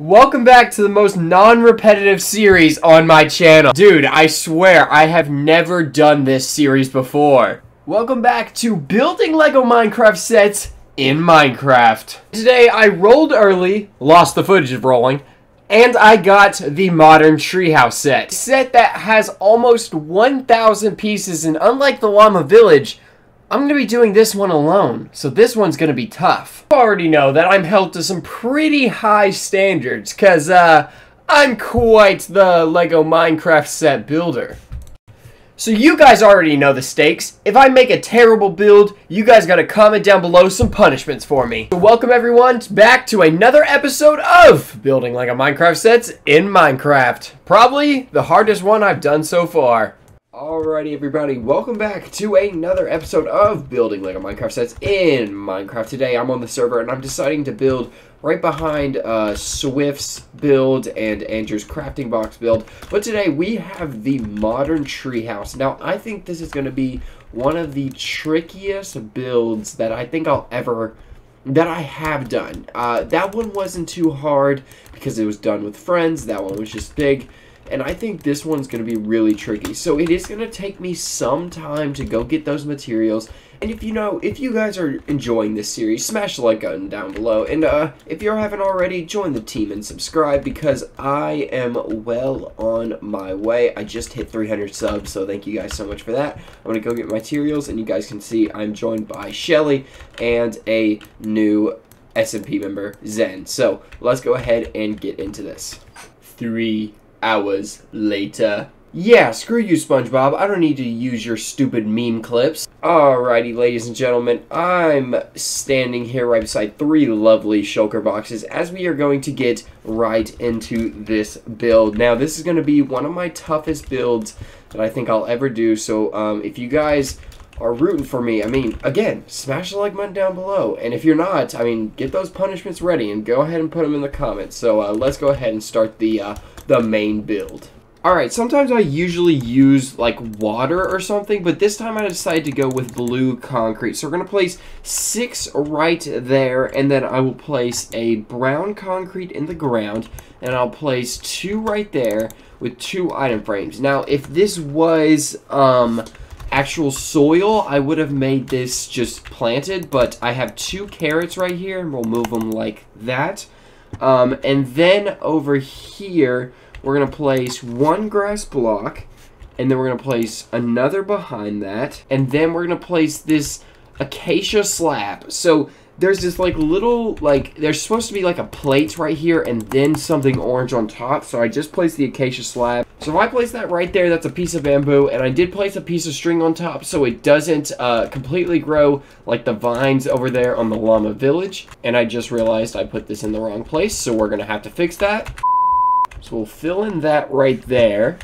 Welcome back to the most non-repetitive series on my channel. Dude, I swear, I have never done this series before. Welcome back to building LEGO Minecraft sets in Minecraft. Today, I rolled early, lost the footage of rolling, and I got the modern treehouse set. Set that has almost 1,000 pieces, and unlike the Llama Village, I'm going to be doing this one alone, so this one's going to be tough. You already know that I'm held to some pretty high standards, because, uh, I'm quite the LEGO Minecraft set builder. So you guys already know the stakes. If I make a terrible build, you guys gotta comment down below some punishments for me. So welcome everyone back to another episode of Building Lego Minecraft Sets in Minecraft. Probably the hardest one I've done so far. Alrighty everybody, welcome back to another episode of Building Lego Minecraft Sets in Minecraft. Today I'm on the server and I'm deciding to build right behind uh, Swift's build and Andrew's crafting box build. But today we have the modern treehouse. Now I think this is going to be one of the trickiest builds that I think I'll ever that I have done. Uh, that one wasn't too hard because it was done with friends. That one was just big and I think this one's going to be really tricky. So it is going to take me some time to go get those materials. And if you know, if you guys are enjoying this series, smash the like button down below. And uh, if you haven't already, join the team and subscribe because I am well on my way. I just hit 300 subs, so thank you guys so much for that. I'm going to go get materials, and you guys can see I'm joined by Shelly and a new SMP member, Zen. So let's go ahead and get into this. Three, hours later. Yeah, screw you, SpongeBob. I don't need to use your stupid meme clips. Alrighty, ladies and gentlemen, I'm standing here right beside three lovely shulker boxes as we are going to get right into this build. Now, this is going to be one of my toughest builds that I think I'll ever do, so um, if you guys are rooting for me, I mean, again, smash the like button down below. And if you're not, I mean, get those punishments ready and go ahead and put them in the comments. So uh, let's go ahead and start the uh, the main build. Alright, sometimes I usually use like water or something, but this time I decided to go with blue concrete. So we're going to place six right there, and then I will place a brown concrete in the ground, and I'll place two right there with two item frames. Now, if this was um, actual soil, I would have made this just planted, but I have two carrots right here, and we'll move them like that. Um, and then over here, we're going to place one grass block, and then we're going to place another behind that, and then we're going to place this acacia slab. So there's this like little like there's supposed to be like a plate right here and then something orange on top so I just placed the acacia slab so if I place that right there that's a piece of bamboo and I did place a piece of string on top so it doesn't uh, completely grow like the vines over there on the llama village and I just realized I put this in the wrong place so we're gonna have to fix that so we'll fill in that right there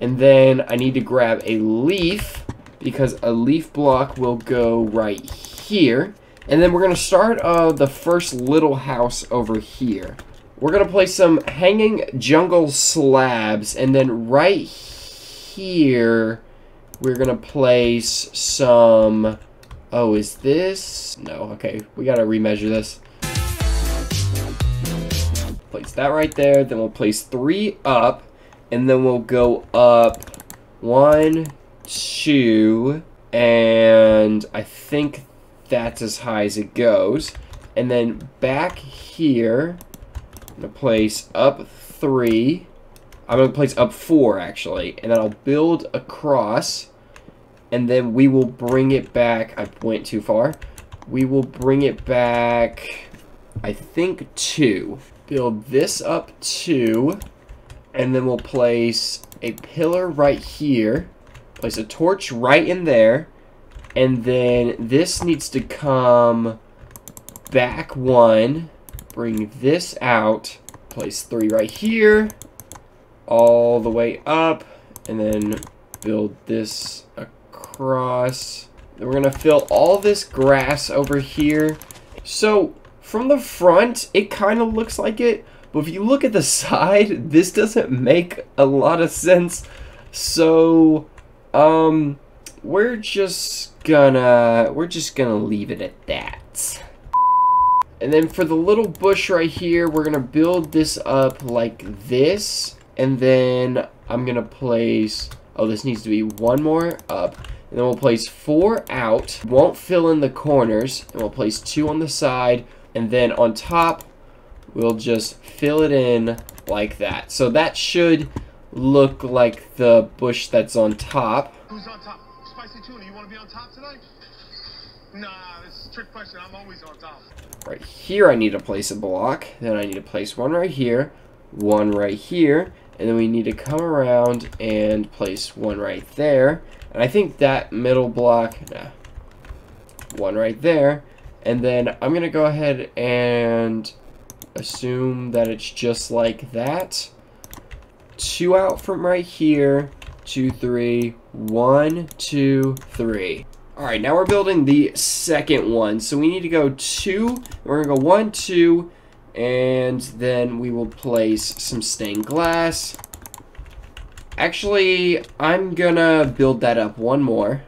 and then I need to grab a leaf because a leaf block will go right here and then we're going to start uh, the first little house over here. We're going to place some hanging jungle slabs. And then right here, we're going to place some... Oh, is this... No, okay. We got to remeasure this. Place that right there. Then we'll place three up. And then we'll go up one, two, and I think that's as high as it goes. And then back here, I'm going to place up three. I'm going to place up four, actually. And then I'll build across. And then we will bring it back. I went too far. We will bring it back, I think, two. Build this up two. And then we'll place a pillar right here. Place a torch right in there. And then this needs to come back one. Bring this out. Place three right here. All the way up. And then build this across. Then we're to fill all this grass over here. So, from the front, it kind of looks like it. But if you look at the side, this doesn't make a lot of sense. So, um, we're just gonna we're just gonna leave it at that And then for the little bush right here, we're to build this up like this. And then I'm to place... Oh, this needs to be one more up. And then we'll place four out. Won't fill in the corners. And we'll place two on the side. And then on top, we'll just fill it in like that. So that should look like the bush that's on top. Who's on top? Spicy tuna, you want to be on top tonight? Nah, this is a trick question. I'm always on top. Right here I need to place a block. Then I need to place one right here, one right here, and then we need to come around and place one right there. And I think that middle block, nah, one right there. And then I'm going to go ahead and assume that it's just like that. Two out from right here, two, three, one, two, three. All right, now we're building the second one. So we need to go two, we're gonna go one, two, and then we will place some stained glass. Actually, I'm gonna build that up one more.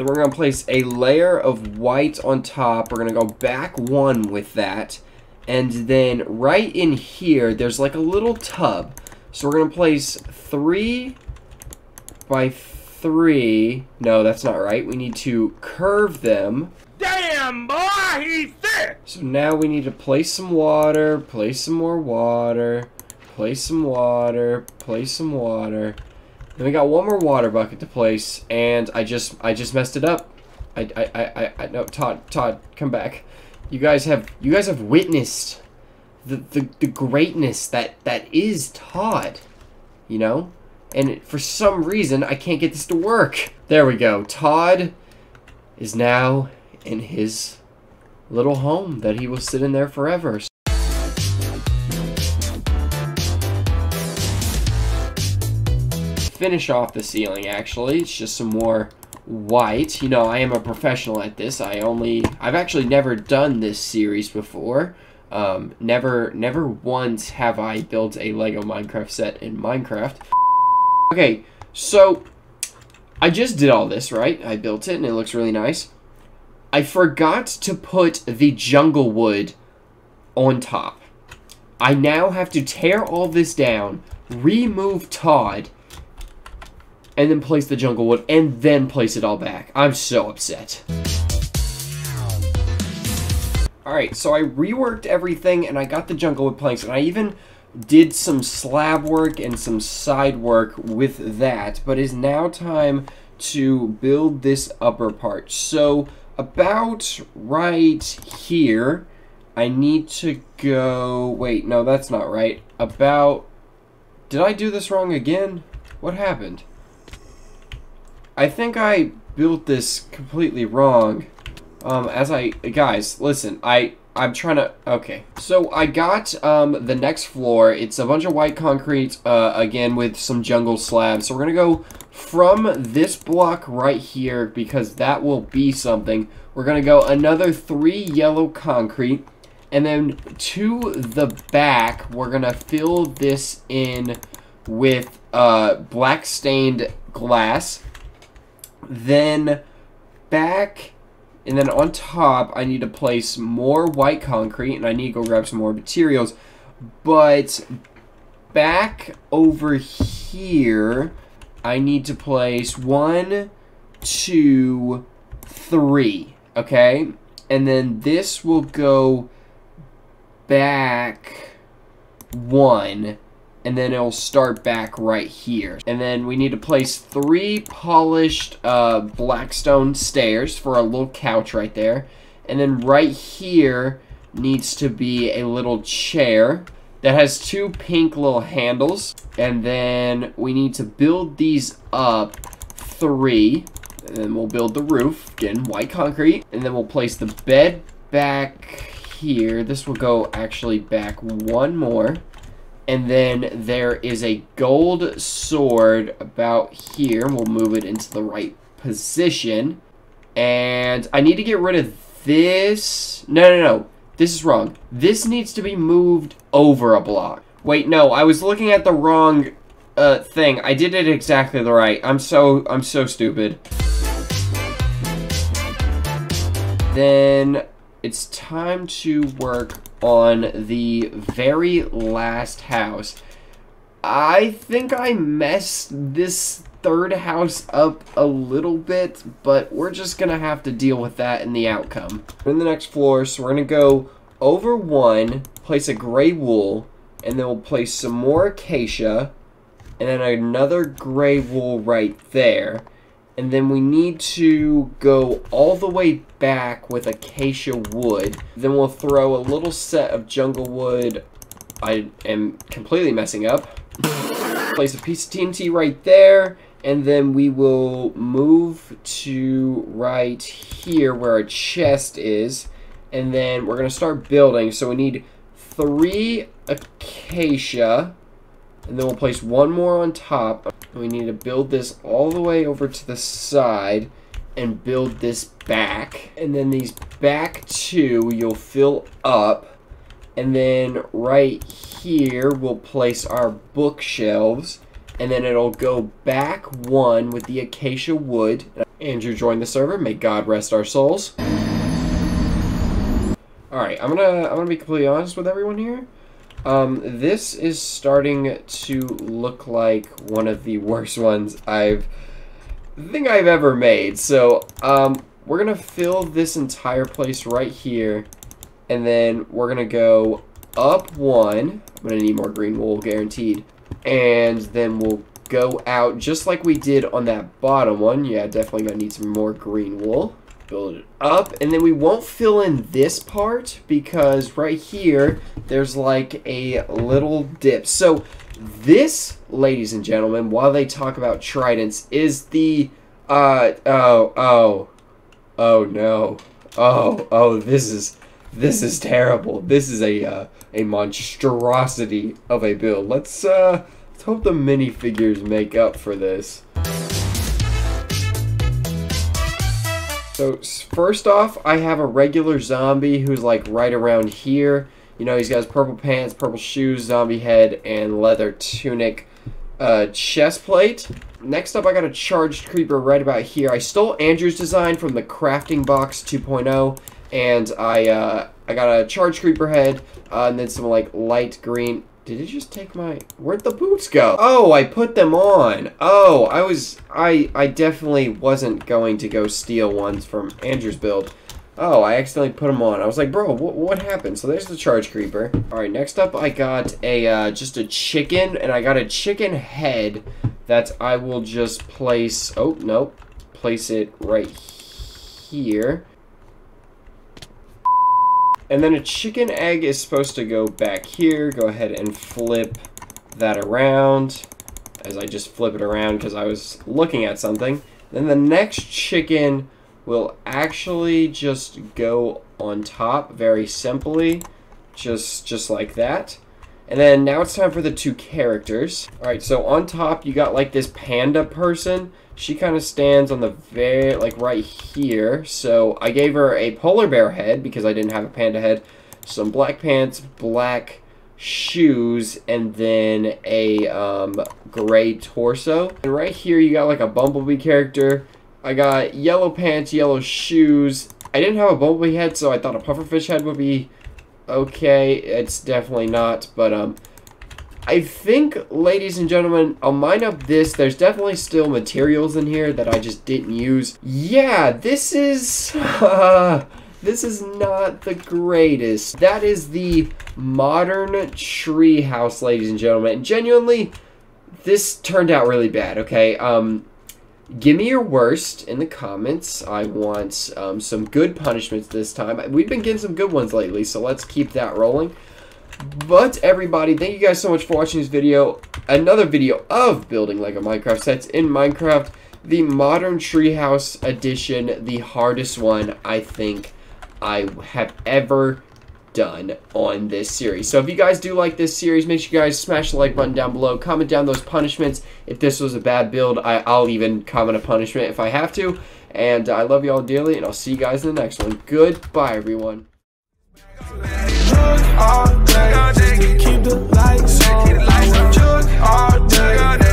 Then we're gonna place a layer of white on top. We're gonna go back one with that. And then right in here, there's like a little tub. So we're gonna place three by three. No, that's not right. We need to curve them. Damn, boy, he's thick! So now we need to place some water, place some more water, place some water, place some water. Then we got one more water bucket to place, and I just I just messed it up. I I I, I, no Todd Todd come back. You guys have you guys have witnessed the the, the greatness that that is Todd. You know? And for some reason, I can't get this to work. There we go. Todd is now in his little home that he will sit in there forever. Finish off the ceiling, actually. It's just some more white. You know, I am a professional at this. I only... I've actually never done this series before. Um, never, never once have I built a Lego Minecraft set in Minecraft. Okay, so I just did all this, right? I built it and it looks really nice. I forgot to put the jungle wood on top. I now have to tear all this down, remove Todd, and then place the jungle wood, and then place it all back. I'm so upset. Alright, so I reworked everything, and I got the jungle wood planks, and I even did some slab work and some side work with that, but it's now time to build this upper part. So about right here, I need to go, wait, no, that's not right. About, did I do this wrong again? What happened? I think I built this completely wrong. Um, as I, guys, listen, I, I'm trying to, okay. So I got, um, the next floor. It's a bunch of white concrete, uh, again, with some jungle slabs. So we're gonna go from this block right here, because that will be something. We're gonna go another three yellow concrete. And then to the back, we're gonna fill this in with, uh, black stained glass. Then back and then on top, I need to place more white concrete, and I need to go grab some more materials. But back over here, I need to place one, two, three, okay? And then this will go back one, and then it'll start back right here. And then we need to place three polished uh, blackstone stairs for a little couch right there. And then right here needs to be a little chair that has two pink little handles. And then we need to build these up three. And then we'll build the roof, again, white concrete. And then we'll place the bed back here. This will go actually back one more. And then there is a gold sword about here. We'll move it into the right position. And I need to get rid of this. No, no, no. This is wrong. This needs to be moved over a block. Wait, no. I was looking at the wrong uh, thing. I did it exactly the right. I'm so, I'm so stupid. Then it's time to work on the very last house. I think I messed this third house up a little bit, but we're just going to have to deal with that in the outcome. We're in the next floor, so we're going to go over one, place a gray wool, and then we'll place some more acacia, and then another gray wool right there. And then we need to go all the way back with acacia wood. Then we'll throw a little set of jungle wood. I am completely messing up. Place a piece of TNT right there. And then we will move to right here where our chest is. And then we're going to start building. So we need three acacia. And then we'll place one more on top. We need to build this all the way over to the side and build this back. And then these back two you'll fill up. And then right here we'll place our bookshelves. And then it'll go back one with the acacia wood. Andrew joined the server. May God rest our souls. Alright, I'm gonna I'm gonna be completely honest with everyone here. Um, this is starting to look like one of the worst ones I've think I've ever made. So, um, we're gonna fill this entire place right here, and then we're gonna go up one. I'm gonna need more green wool, guaranteed. And then we'll go out just like we did on that bottom one. Yeah, definitely gonna need some more green wool build it up and then we won't fill in this part because right here there's like a little dip. So this ladies and gentlemen while they talk about tridents is the uh oh oh oh no. Oh oh this is this is terrible. This is a uh, a monstrosity of a build. Let's uh let's hope the minifigures make up for this So first off, I have a regular zombie who's like right around here. You know, he's got his purple pants, purple shoes, zombie head, and leather tunic uh, chest plate. Next up, I got a charged creeper right about here. I stole Andrew's design from the Crafting Box 2.0, and I uh, I got a charged creeper head, uh, and then some like light green did it just take my... Where'd the boots go? Oh, I put them on. Oh, I was... I, I definitely wasn't going to go steal ones from Andrew's build. Oh, I accidentally put them on. I was like, bro, what, what happened? So there's the charge creeper. Alright, next up I got a, uh, just a chicken, and I got a chicken head that I will just place... Oh, nope. Place it right here. And then a chicken egg is supposed to go back here. Go ahead and flip that around as I just flip it around because I was looking at something. Then the next chicken will actually just go on top very simply, just, just like that. And then now it's time for the two characters. Alright, so on top you got like this panda person she kind of stands on the very, like right here. So I gave her a polar bear head because I didn't have a panda head. Some black pants, black shoes, and then a um, gray torso. And right here you got like a bumblebee character. I got yellow pants, yellow shoes. I didn't have a bumblebee head, so I thought a pufferfish head would be okay. It's definitely not, but um, I think, ladies and gentlemen, I'll mine up this. There's definitely still materials in here that I just didn't use. Yeah, this is... Uh, this is not the greatest. That is the modern tree house, ladies and gentlemen. And genuinely, this turned out really bad, okay? Um, give me your worst in the comments. I want um, some good punishments this time. We've been getting some good ones lately, so let's keep that rolling. But everybody, thank you guys so much for watching this video. Another video of building Lego Minecraft sets in Minecraft. The Modern Treehouse Edition, the hardest one I think I have ever done on this series. So if you guys do like this series, make sure you guys smash the like button down below. Comment down those punishments. If this was a bad build, I, will even comment a punishment if I have to. And I love you all dearly, and I'll see you guys in the next one. Goodbye, everyone. Keep the lights on. All day.